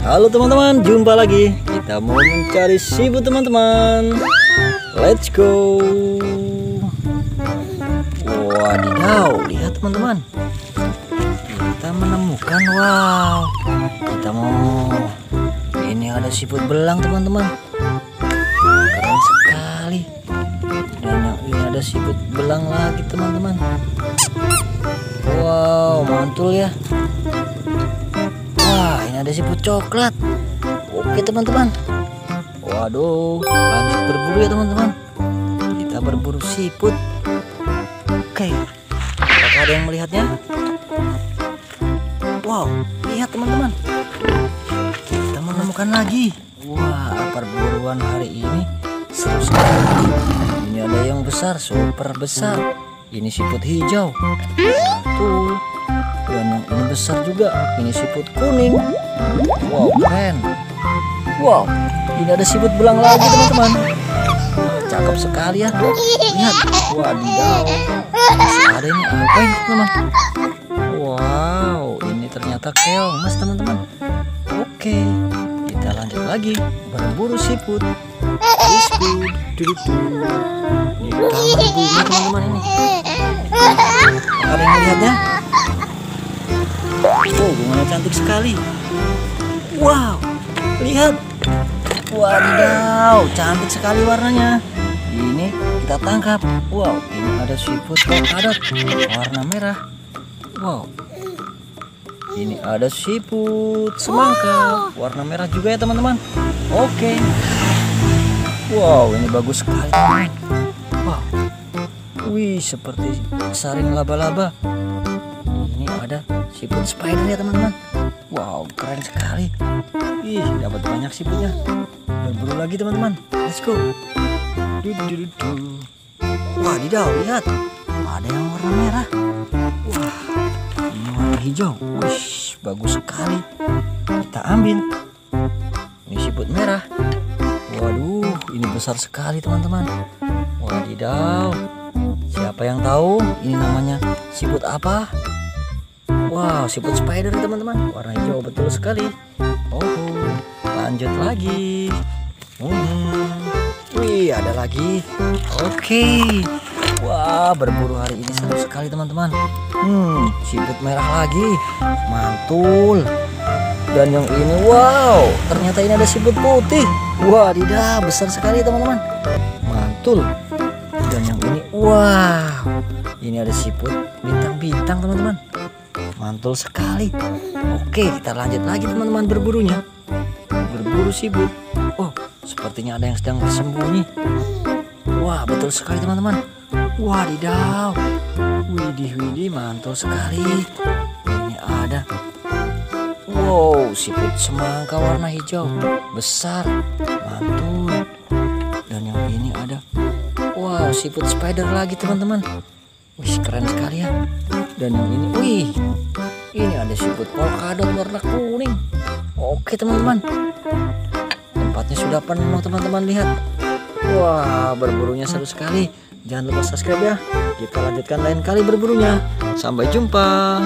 Halo teman-teman, jumpa lagi. Kita mau mencari siput teman-teman. Let's go. Wadidaw, lihat teman-teman. Kita menemukan, wow. Kita mau. Ini ada siput belang teman-teman. Keren sekali. Dan ini ada siput belang lagi teman-teman. Wow, mantul ya. Ada siput coklat. Oke, teman-teman. Waduh, lanjut berburu ya, teman-teman. Kita berburu siput. Oke. Apakah ada yang melihatnya? Wow, lihat teman-teman. Kita menemukan lagi. Wah, perburuan hari ini seru sekali. Ini ada yang besar, super besar. Ini siput hijau. Besar juga. Ini siput kuning. Wow keren. Wow ini ada siput belang lagi teman-teman. Cakep sekali ya. Lihat. Wadidaw ada ini apa ini teman wow ini ternyata keong mas teman-teman. Oke kita lanjut lagi. Berburu siput. Teman-teman ini. Yang melihatnya cantik sekali. Wow, lihat. Wadidaw, cantik sekali warnanya. Ini kita tangkap. Wow, ini ada siput polkadot warna merah. Wow. Ini ada siput semangka warna merah juga ya teman-teman. Oke. Wow, ini bagus sekali. Teman. Wow. Wih, seperti saring laba-laba. Ini ada siput spider ya teman-teman. Wow keren sekali. Ih dapat banyak siputnya berburu lagi teman-teman. Let's go. Wah didaw lihat. Ada yang warna merah. Wah ini warna hijau. Wih, bagus sekali. Kita ambil. Ini siput merah. Waduh ini besar sekali teman-teman. Wadidaw siapa yang tahu ini namanya siput apa Wow, siput spider teman-teman. Warna hijau betul sekali. Oh, lanjut lagi. Hmm. Wih, ada lagi. Oke. Wah, berburu hari ini seru sekali teman-teman. Hmm, siput merah lagi. Mantul. Dan yang ini, wow, ternyata ini ada siput putih. Wah, tidak besar sekali teman-teman. Mantul. Dan yang ini, wow, ini ada siput bintang-bintang teman-teman mantul sekali oke kita lanjut lagi teman-teman berburunya. Berburu sibuk oh sepertinya ada yang sedang bersembunyi. Wah betul sekali teman-teman. Wadidaw. Widih widih mantul sekali. Ini ada. Wow siput semangka warna hijau. Besar mantul. Dan yang ini ada. Wow siput spider lagi teman-teman. Wih keren sekali ya Dan yang ini Wih Ini ada siput polkadot warna kuning. Oke teman-teman. Tempatnya sudah penuh teman-teman lihat. Wah berburunya seru sekali. Jangan lupa subscribe ya. Kita lanjutkan lain kali berburunya. Sampai jumpa